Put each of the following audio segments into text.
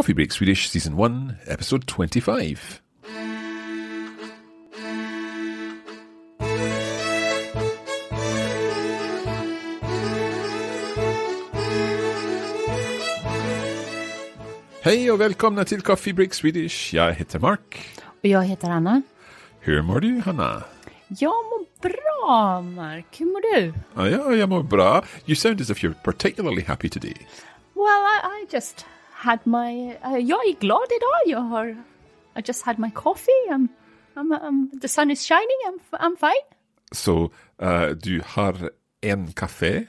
Coffee Break Swedish Season 1, Episode 25. Hej och välkomna till Coffee Break Swedish. Jag heter Mark. Och jag heter Hanna. Hur mår du, Hanna? Jag mår bra, Mark. Hur mår du? Ja, jag mår bra. You sound as if you're particularly happy today. Well, I, I just had my... Uh, jag är glad idag. Jag har... I just had my coffee. I'm, I'm, I'm, the sun is shining. I'm, I'm fine. Så uh, du har en kaffe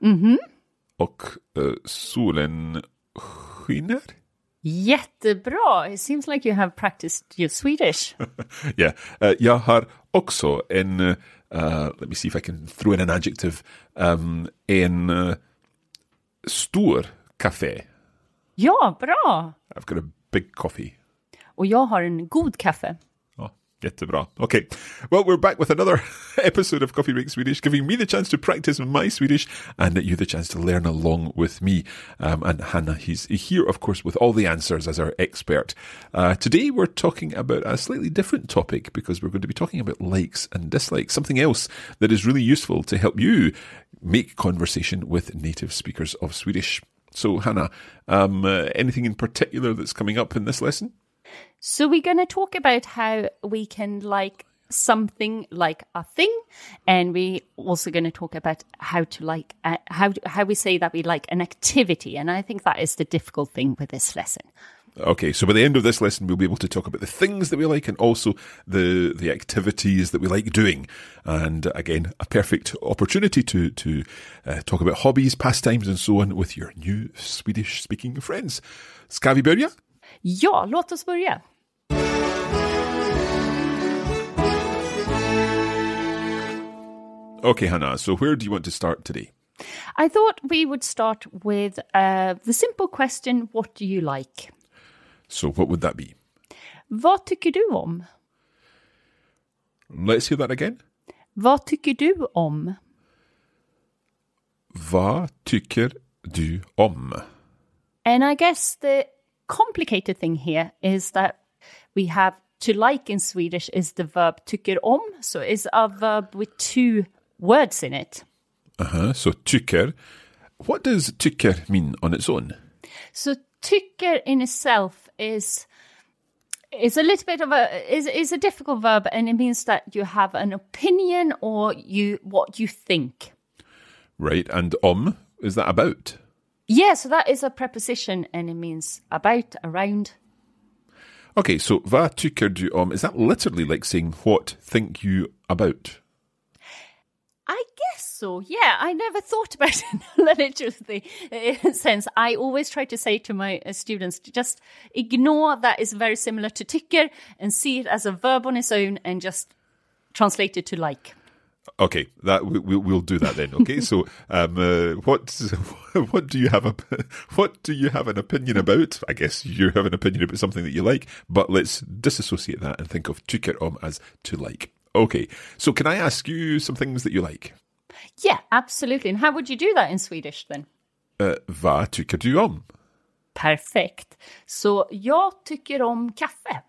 Mhm. och uh, solen skiner? Jättebra. It seems like you have practiced your Swedish. Ja, eh, jag har också en, uh, let me see if I can throw in an adjective, um, en uh, stor kaffe. Ja, bra. I've got a big coffee. Och jag har en god kaffe. Oh, jättebra. Okay, well, we're back with another episode of Coffee Break Swedish, giving me the chance to practice my Swedish and you the chance to learn along with me. Um, and Hanna, he's here, of course, with all the answers as our expert. Uh, today, we're talking about a slightly different topic because we're going to be talking about likes and dislikes, something else that is really useful to help you make conversation with native speakers of Swedish. So, Hanna, um, uh, anything in particular that's coming up in this lesson? So we're going to talk about how we can like something like a thing, and we're also going to talk about how to like uh, how how we say that we like an activity, and I think that is the difficult thing with this lesson. Okay, so by the end of this lesson, we'll be able to talk about the things that we like and also the the activities that we like doing. And again, a perfect opportunity to to uh, talk about hobbies, pastimes, and so on with your new Swedish speaking friends. Ska vi börja? Ja, låt oss börja. Okay, Hanna. So where do you want to start today? I thought we would start with uh, the simple question: What do you like? So what would that be? Vad tycker du om? Let's hear that again. Vad tycker du om? Vad tycker du om? And I guess the complicated thing here is that we have to like in Swedish is the verb tycker om, so it's a verb with two words in it. Uh-huh. So tycker. What does tycker mean on its own? So tycker in itself is is a little bit of a is is a difficult verb, and it means that you have an opinion or you what you think. Right. And om, is that about? Yeah, so that is a preposition, and it means about, around. Okay, so vad tycker du om? Is that literally like saying what think you about? I guess so. Yeah, I never thought about it in a uh, sense. I always try to say to my uh, students to just ignore that is very similar to tycker and see it as a verb on its own and just translate it to like. Okay, that we, we, we'll do that then. Okay, so um, uh, what what do you have a what do you have an opinion about? I guess you have an opinion about something that you like, but let's disassociate that and think of tycker om as to like. Okay, so can I ask you some things that you like? Yeah, absolutely. And how would you do that in Swedish then? Uh, vad tycker du om? Perfekt. Så jag tycker om kaffe.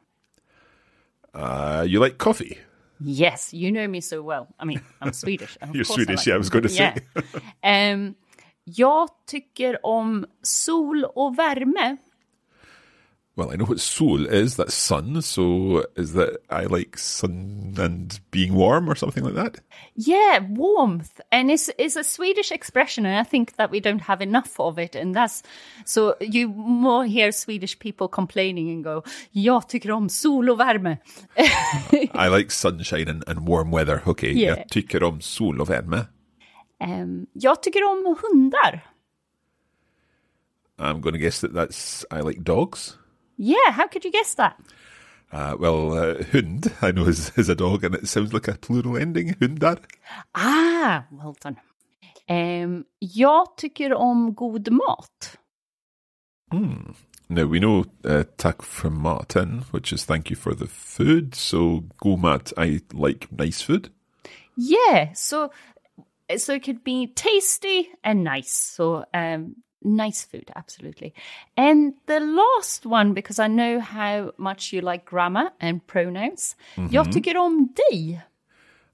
Uh, you like coffee. Yes, you know me so well. I mean, I'm Swedish. You're Swedish, like yeah, I was going to say. Yeah. Um, jag tycker om sol och värme. Well, I know what sol is. That's sun. So is that I like sun and being warm or something like that? Yeah, warmth. And it's, it's a Swedish expression, and I think that we don't have enough of it. And that's so you more hear Swedish people complaining and go, Jag tycker om sol och värme. I like sunshine and, and warm weather. Okay, Yeah. jag tycker om sol och värme. Um, jag tycker om hundar. I'm going to guess that that's I like dogs. Yeah, how could you guess that? Uh, well, uh, hund I know is, is a dog, and it sounds like a plural ending. Hundar. Ah, well done. Um, jag tycker om god mat. Now we know uh, tack för maten, which is thank you for the food. So god mat, I like nice food. Yeah, so so it could be tasty and nice. So um, nice food, absolutely. And the last one, because I know how much you like grammar and pronouns. Jag tycker om dig.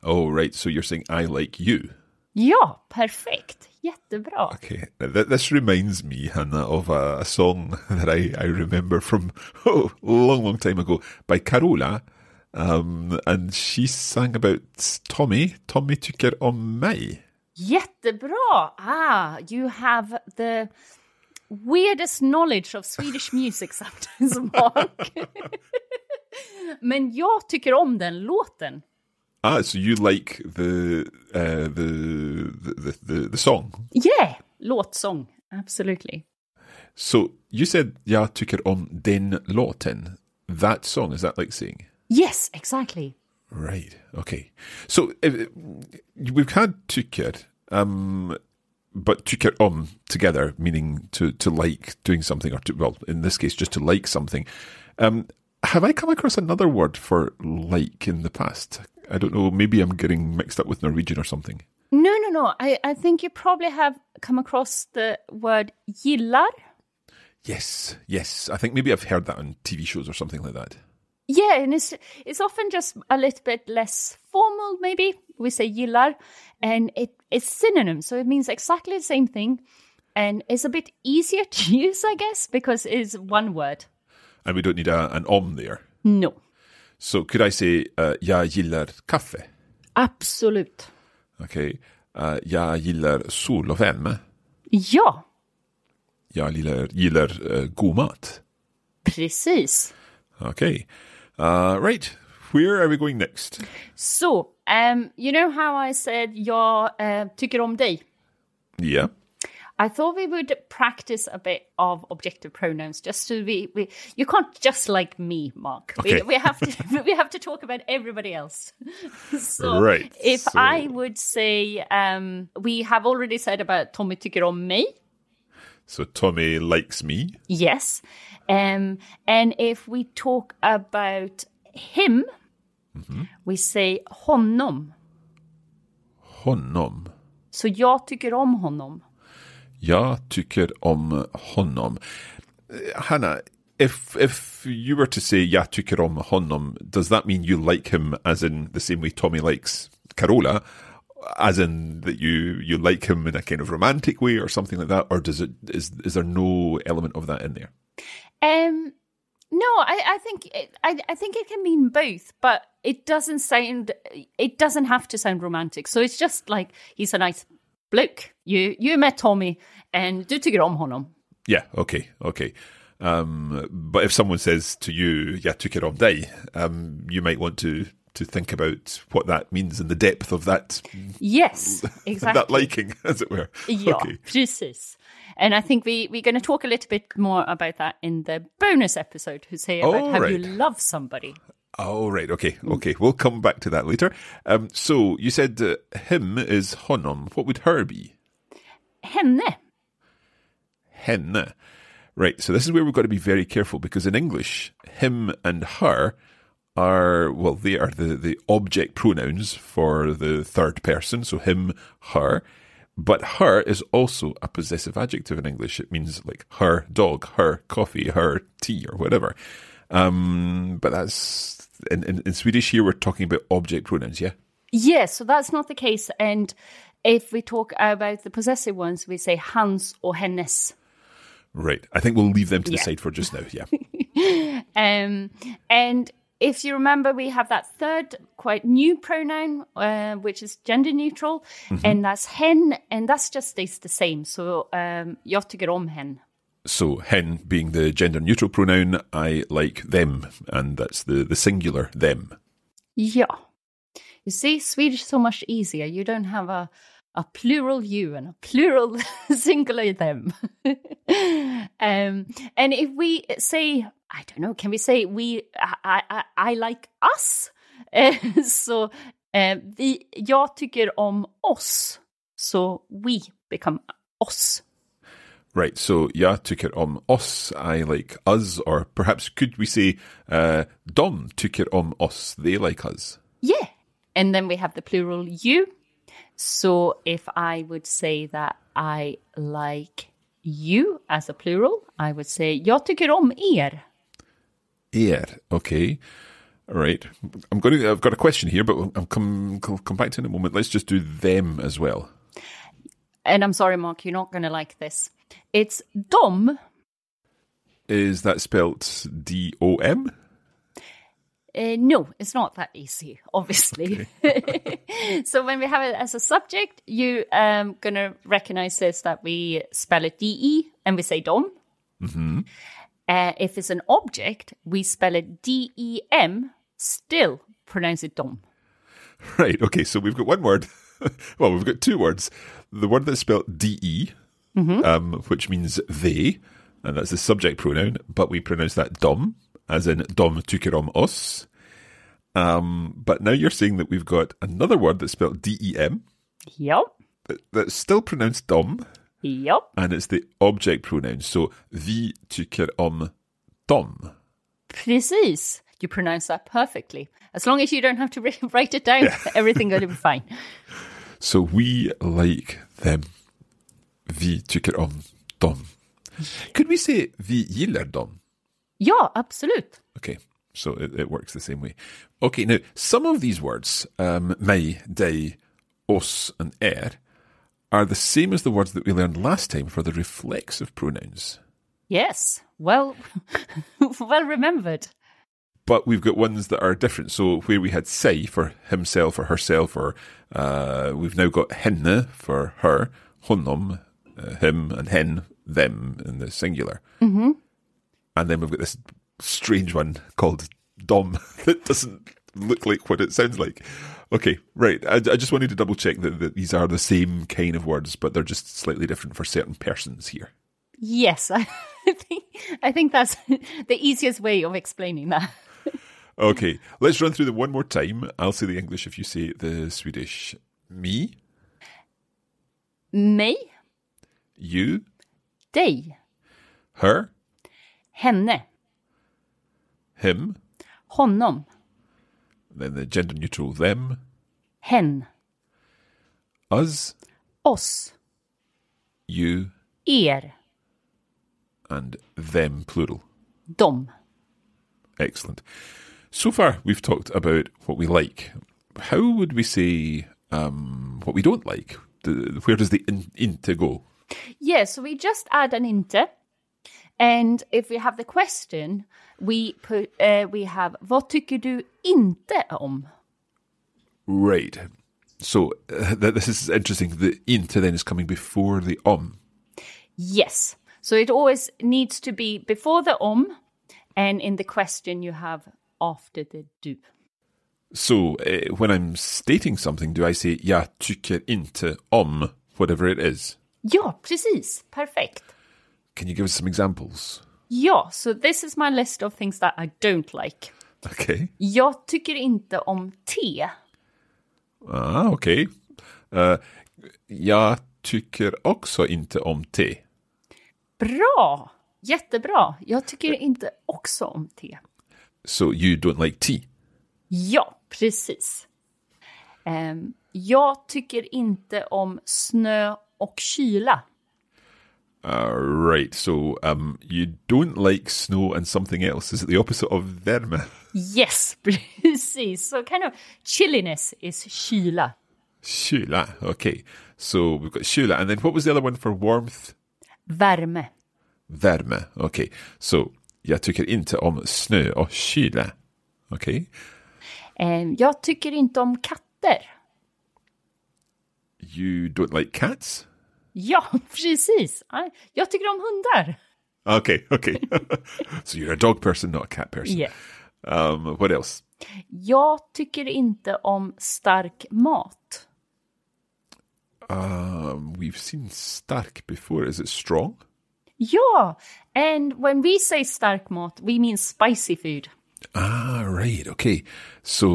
Oh, right. So you're saying I like you. Ja, perfekt. Jättebra. Okay, th- this reminds me, Hanna, of a, a song that I, I remember from oh, a long, long time ago by Carola. Um, and she sang about Tommy. Tommy tycker om mig. Jättebra. Ah, you have the weirdest knowledge of Swedish music sometimes, Mark. Men jag tycker om den låten. Ah, so you like the uh, the, the the the song? Yeah, låtsång. Absolutely. So you said jag tycker om den låten. That song is that like saying? Yes, exactly. Right. Okay. So uh, we've had tycker, um, but tycker om together, meaning to to like doing something, or to well, in this case, just to like something. Um, have I come across another word for like in the past? I don't know. Maybe I'm getting mixed up with Norwegian or something. No, no, no. I, I think you probably have come across the word gillar. Yes, yes. I think maybe I've heard that on TV shows or something like that. Yeah, and it's it's often just a little bit less formal. Maybe we say gillar, and it it's synonym, so it means exactly the same thing, and it's a bit easier to use, I guess, because it's one word. And we don't need a, an om there. No, So could I say uh, jag gillar kaffe? absolut. Okay. Uh, jag gillar sol och värme. Ja, Jag gillar, gillar uh, god mat. precis. Okay. Uh, right. Where are we going next? So, um, you know how I said jag eh, tycker om dig? Yeah. I thought we would practice a bit of objective pronouns just to be. We, you can't just like me, Mark. Okay. We, we have to. we have to talk about everybody else. so, Right, If so- I would say, um, we have already said about Tommy tycker om mig. So Tommy likes me. Yes, um, and if we talk about him, Mm-hmm. we say honom. Honom. Så jag tycker om honom. Jag tycker om honom. Hanna, if if you were to say jag tycker om honom, does that mean you like him as in the same way Tommy likes Carola? As in that you you like him in a kind of romantic way or something like that, or does it is is there no element of that in there? Um, no, I, I think it, I, I think it can mean both, but it doesn't sound. It doesn't have to sound romantic. So it's just like he's a nice bloke. You you met Tommy, and du tycker om honom. Yeah, okay, okay. Um, but if someone says to you, "Jag tycker om dig," um, you might want to to think about what that means and the depth of that Yes, exactly. that liking, as it were. Ja, Okay. precis. And I think we, we're going to talk a little bit more about that in the bonus episode, who say about All how you love somebody. Oh, right. Okay. Okay. We'll come back to that later. Um, so you said uh, him is honom. What would her be? Henne. Henne. Right. So this is where we've got to be very careful because in English, him and her are, well, they are the, the object pronouns for the third person. So him, her. But her is also a possessive adjective in English. It means like her dog, her coffee, her tea, or whatever. Um, but that's in, in, in Swedish here, we're talking about object pronouns, yeah? Yes, so that's not the case. And if we talk about the possessive ones, we say hans or hennes. Right. I think we'll leave them to the Yeah. side for just now, yeah. Um, and if you remember, we have that third quite new pronoun, uh, which is gender neutral, and that's hen, and that just stays the same. So um, jag tycker om hen. So hen being the gender neutral pronoun, I like them, and that's the, the singular them. Ja. You see, Swedish is so much easier. You don't have a, a plural you and a plural singular them. um, and if we say, I don't know, can we say we, I, I, I like us? Eh, så eh, vi, jag tycker om oss. Så we become us. Right, so jag tycker om oss, I like us, or perhaps could we say uh, de tycker om oss, they like us. Yeah. And then we have the plural you. So if I would say that I like You as a plural, I would say jag tycker om er. Er. Okay. All right. I'm going to. I've got a question here, but I'll come come back to it in a moment. Let's just do them as well. And I'm sorry, Mark, you're not going to like this. It's dom. Is that spelt D O M? Uh, no, it's not that easy, obviously. so when we have it as a subject, you um gonna recognize this that we spell it D-E and we say dom. Mm-hmm. Uh, if it's an object, we spell it D-E-M, still pronounce it dom. Right. Okay. So we've got one word. well, we've got two words. The word that's spelled D E, um, which means they, and that's the subject pronoun, but we pronounce that dom, as in dom tycker om oss. Um, but now you're saying that we've got another word that's spelled D E M, Yep, that- that's still pronounced dom, yep. and it's the object pronoun. So vi tycker om dem. Precis. You pronounce that perfectly. As long as you don't have to ri- write it down, everything going to be fine. So we like them. Vi tycker om dem. Could we say vi gillar dem? Ja, absolut. Okay, so it, it works the same way. Okay, now some of these words, um, mig, dig, oss, and er, are the same as the words that we learned last time for the reflexive pronouns. Yes. Well, well remembered. But we've got ones that are different. So where we had sig for himself or herself, or uh, we've now got henne for her, honom, uh, him, and hen, them in the singular. Mm-hmm. And then we've got this strange one called dom that doesn't look like what it sounds like. Okay, right. I, I just wanted to double check that, that these are the same kind of words, but they're just slightly different for certain persons here. Yes, I think I think that's the easiest way of explaining that. Okay, let's run through them one more time. I'll say the English if you say the Swedish. Me, Mig, you, dig, her, henne, him, honom, then the gender neutral them, hen, us, Os. you, er, and them plural. dom. Excellent. So far, we've talked about what we like. How would we say um, what we don't like? The, where does the in, inte go? Yeah, so we just add an inte. And if we have the question, we put uh, we have vad tycker du inte om? Right. So uh, th- this is interesting. The inte then is coming before the om. Yes. So it always needs to be before the om, and in the question you have after the du. So uh, when I'm stating something, do I say jag tycker inte om whatever it is? Ja, precis. Perfect. Can you give us some examples? Ja, so this is my list of things that I don't like. Okay. Jag tycker inte om te. Ah, okej. Uh, jag tycker också inte om te. Bra! Jättebra. Jag tycker inte också om te. So you don't like tea? Ja, precis. Ehm, jag tycker inte om snö och kyla. Uh, right. So um, you don't like snow and something else. Is it the opposite of värme? Yes, precis. So kind of chilliness is kyla. Kyla. Okay. So we've got kyla. And then what was the other one for warmth? Värme. Värme. Okay. So jag tycker inte om snö och kyla. Okay. Ehm, jag tycker inte om katter. You don't like cats? Ja, precis. Jag tycker om hundar. Okay. Okay. so you're a dog person, not a cat person. Yeah. Um, what else? Jag tycker inte om stark mat. Um, we've seen stark before. Is it strong? Ja, and when we say stark mat, we mean spicy food. Ah, right. Okay. So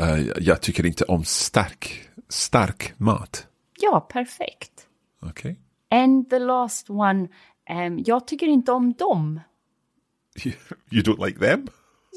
uh, jag tycker inte om stark, stark mat. Ja, perfekt. Okay. And the last one, um, jag tycker inte om dem. You, don't like them?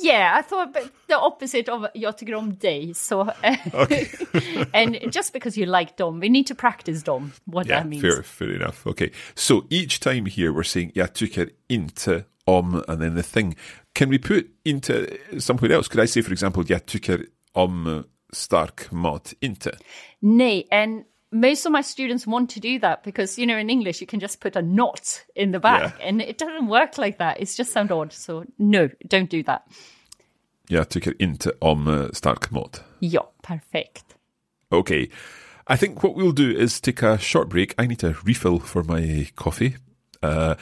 Yeah, I thought but the opposite of jag tycker om dig. So, Okay. and just because you like dom, we need to practice dom, what Yeah, that means. fair, fair enough. Okay, so each time here we're saying jag tycker inte om, and then the thing. Can we put into somewhere else? Could I say, for example, jag tycker om stark mat inte? Nay, and most of my students want to do that because, you know, in English you can just put a not in the back Yeah. and it doesn't work like that. It's just sound odd. So, no, don't do that. Jag tycker inte om eh, stark mat. Ja, perfekt. Okay. I think what we'll do is take a short break. I need a refill for my coffee uh,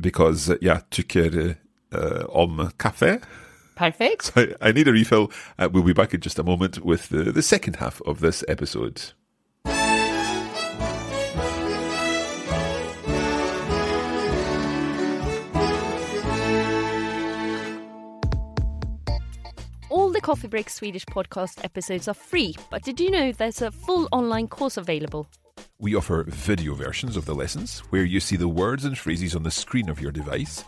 because uh, jag tycker uh, om kaffe. Perfekt. I, I need a refill. Uh, we'll be back in just a moment with the, the second half of this episode. Coffee Break Swedish podcast episodes are free, but did you know there's a full online course available? We offer video versions of the lessons where you see the words and phrases on the screen of your device.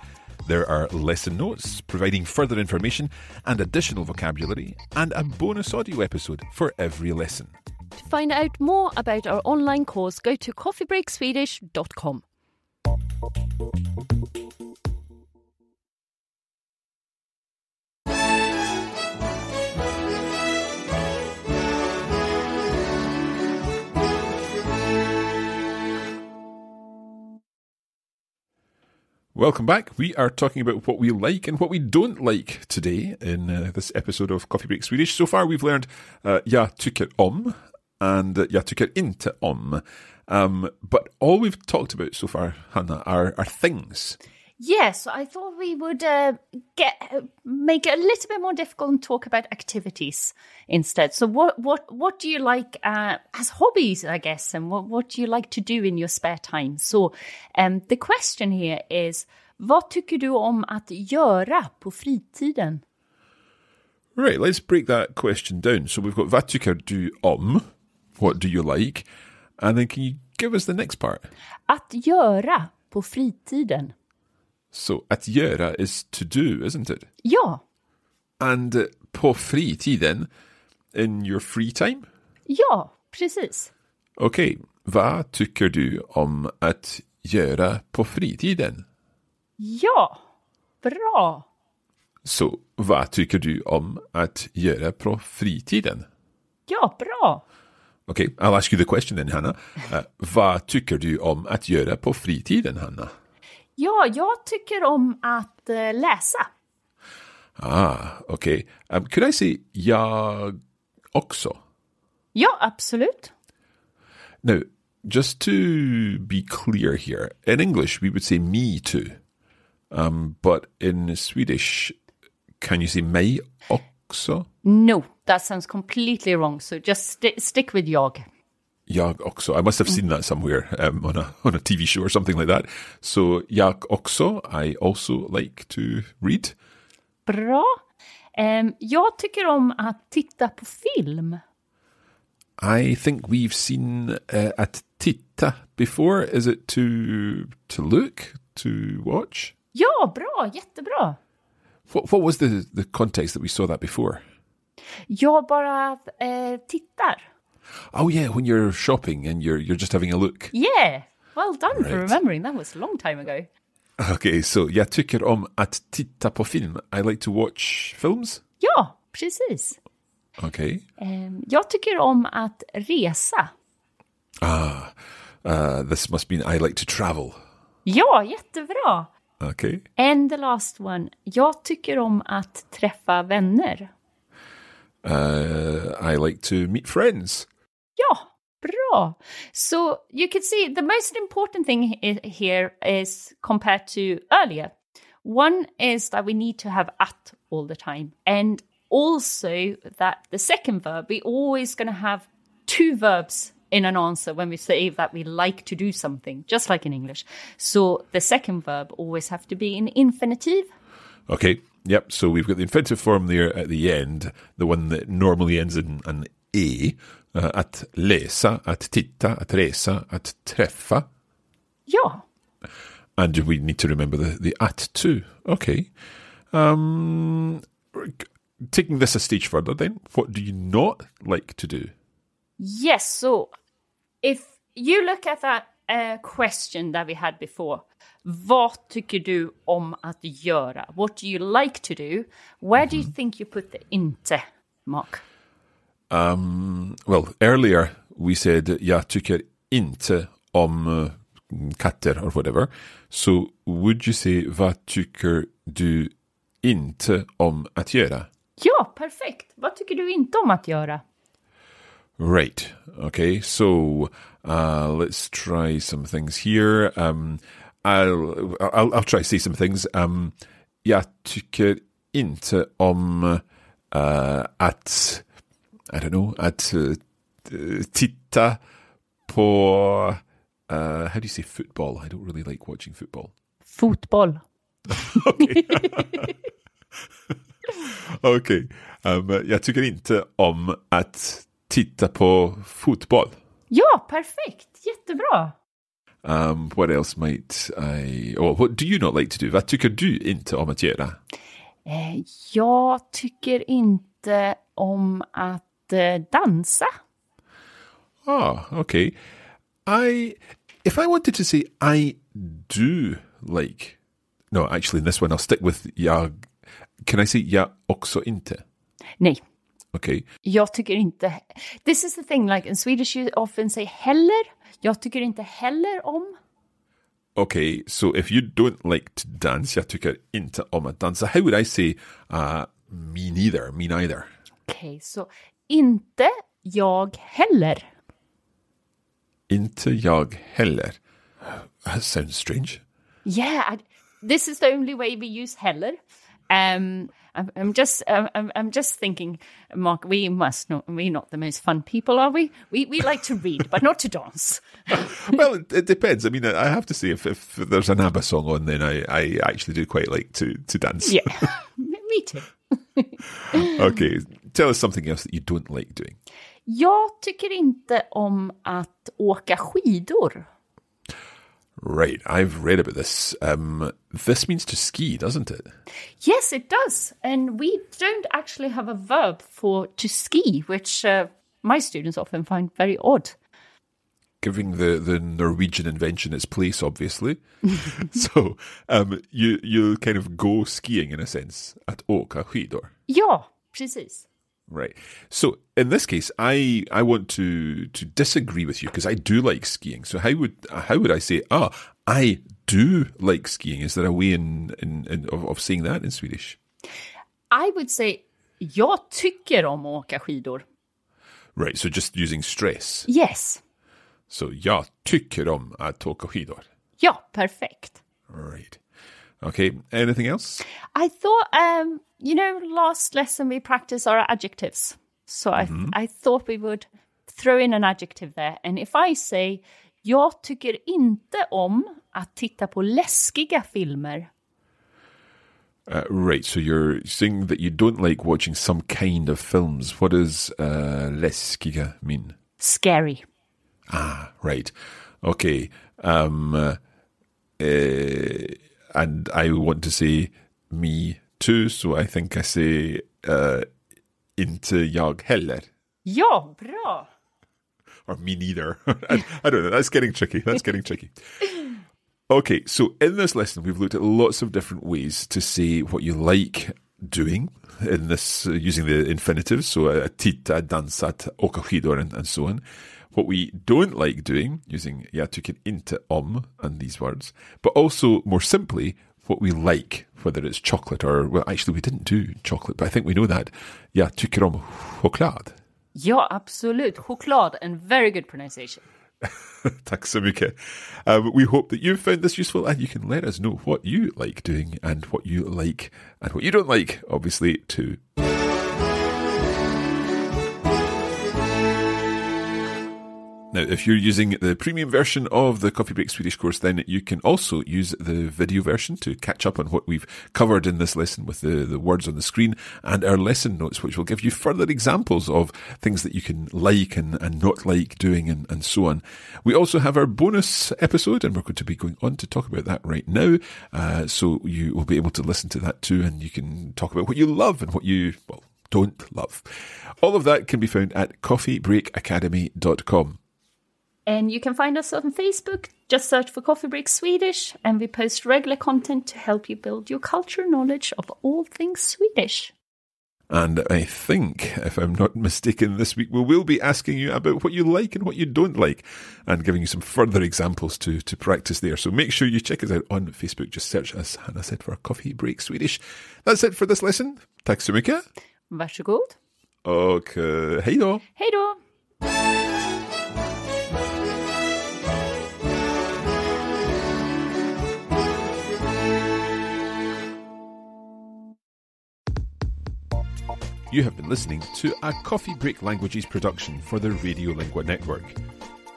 There are lesson notes providing further information and additional vocabulary, and a bonus audio episode for every lesson. To find out more about our online course, go to coffeebreakswedish.com. Welcome back. We are talking about what we like and what we don't like today in uh, this episode of Coffee Break Swedish. So far, we've learned uh, jag tycker om and uh, jag tycker inte om. Um, but all we've talked about so far, Hanna, are, are things. Yes, I thought we would uh, get make it a little bit more difficult and talk about activities instead. So, what what what do you like uh, as hobbies, I guess, and what what do you like to do in your spare time? So, um, the question here is, vad tycker du om att göra på fritiden? Right, let's break that question down. So we've got vad tycker du om? What do you like? And then can you give us the next part? Att göra på fritiden. So att göra is to do, isn't it? Ja, And på fritiden, in your free time? ja, precis. Okej, vad tycker du om att göra på fritiden? Ja, bra. Så vad tycker du om att göra på fritiden? Ja, bra. Okay, I'll ask you the question then, Hanna. Uh, vad tycker du om att göra på fritiden, Hanna? Ja, jag tycker om att eh, läsa. Ah, okay. Um, could I say jag också? Ja, absolut. Now, just to be clear here, in English we would say me too, um, but in Swedish, can you say mig också? No, that sounds completely wrong. So just sti stick with jag. Jag också. I must have seen that somewhere um, on a on a TV show or something like that. So jag också. I also like to read. Bra. Em, jag tycker om att titta på film. I think we've seen uh, att titta before. Is it to to look to watch? Ja, bra, jättebra. What what was the the context that we saw that before? Jag bara eh, tittar. Oh yeah, when you're shopping and you're you're just having a look. Yeah, well done for remembering. That was a long time ago. Okay, so jag tycker om att titta på film. I like to watch films. Ja, precis. Okay. Em, jag tycker om att resa. Uh, this must mean I like to travel. Ja, jättebra. Okay. And the last one. Jag tycker om att träffa vänner. Uh, I like to meet friends. Ja, bra. So you can see the most important thing here is compared to earlier. One is that we need to have at all the time. And also that the second verb, we're always going to have two verbs in an answer when we say that we like to do something, just like in English. So the second verb always have to be in infinitive. Okay. Yep. So we've got the infinitive form there at the end, the one that normally ends in an e. Uh, att läsa, att titta, att resa, att träffa. Ja, And we need to remember the, the at too. Okay. Um, taking this a stage further, then, what do you not like to do? Yes, so if you look at that uh, question that we had before, vad tycker du om att göra? What do you like to do? Where do you think you put the inte, Mark? Um, well, earlier we said jag tycker inte om uh, katter or whatever. So would you say vad tycker du inte om att göra? Ja, perfekt. Vad tycker du inte om att göra? Right. Okay. So uh, let's try some things here. Um, I'll, I'll I'll try to say some things. Um, jag tycker inte om uh, att I don't know att uh, titta på uh, how do you say football? I don't really like watching football. Fotboll. Okej. Um, jag tycker inte om att titta på fotboll. Ja, perfekt. Jättebra. Um, what else might I... Oh, what do you not like to do? Vad tycker du inte om att göra? Eh, jag tycker inte om att eh, dansa. Ah, okay. I... If I wanted to say I do like... No, actually in this one I'll stick with jag... Can I say jag också inte? Nej, Okay. jag tycker inte... This is the thing, like in Swedish you often say heller. Jag tycker inte heller om. Okay, so if you don't like to dance, jag tycker inte om att dansa. How would I say uh, me neither, me neither? Okay, så inte jag heller. Inte jag heller. That sounds strange. Yeah, I, this is the only way we use heller. Um, I'm, I'm just, I'm, I'm- I'm just thinking, Mark. We must not. We're not the most fun people, are we? We we like to read, but not to dance. well, it, it depends. I mean, I have to say, if, if there's an ABBA song on, then I, I actually do quite like to, to dance. Yeah, me too. Okay, tell us something else that you don't like doing. Jag tycker inte om att åka skidor. Right, I've read about this. Um, this means to ski, doesn't it? Yes, it does. And we don't actually have a verb for to ski, which uh, my students often find very odd. Giving the, the Norwegian invention its place, obviously. so um, you you kind of go skiing in a sense att åka skidor. Ja, precis. Right. So in this case, I I want to to disagree with you because I do like skiing. So how would how would I say? Ah, I do like skiing. Is there a way in, in, in of, of saying that in Swedish? I would say jag tycker om att åka skidor. Right. So just using stress. Yes. So jag tycker om att åka skidor. Ja, perfekt. Right. Okay. Anything else? I thought, um, you know, last lesson we practiced our adjectives. So I, I thought we would throw in an adjective there. And if I say, jag tycker inte om att titta på läskiga filmer. Uh, right. So you're saying that you don't like watching some kind of films. What does uh, läskiga mean? Scary. Ah, right. Okay. Um, uh, and I want to say me too, so I think I say uh, inte jag heller. Ja, bra. Or me neither. I, I don't know. That's getting tricky. That's getting tricky. Okay, so in this lesson, we've looked at lots of different ways to say what you like doing in this uh, using the infinitives. So, uh, titta, dansa, t- åka skidor, and, and so on. What we don't like doing using jag tycker inte om and these words, but also more simply what we like, whether it's chocolate or well, actually we didn't do chocolate, but I think we know that. Jag tycker om choklad. Ja, absolut. Choklad and very good pronunciation. Tack så mycket. Um, we hope that you found this useful and you can let us know what you like doing and what you like and what you don't like, obviously, too. Now, if you're using the premium version of the Coffee Break Swedish course, then you can also use the video version to catch up on what we've covered in this lesson with the, the words on the screen and our lesson notes, which will give you further examples of things that you can like and, and not like doing and, and so on. We also have our bonus episode, and we're going to be going on to talk about that right now. Uh, so you will be able to listen to that too, and you can talk about what you love and what you, well, don't love. All of that can be found at coffeebreakacademy.com. And you can find us on Facebook. Just search for Coffee Break Swedish, and we post regular content to help you build your cultural knowledge of all things Swedish. And I think, if I'm not mistaken, this week we will be asking you about what you like and what you don't like and giving you some further examples to, to practice there. So make sure you check us out on Facebook. Just search, as Hanna said, for Coffee Break Swedish. That's it for this lesson. Tack så mycket. Varsågod. Och uh, hej då. Hej då! You have been listening to a Coffee Break Languages production for the Radiolingua Network.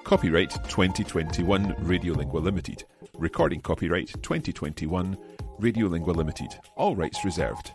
Copyright 2021 Radiolingua Limited. Recording copyright 2021 Radiolingua Limited. All rights reserved.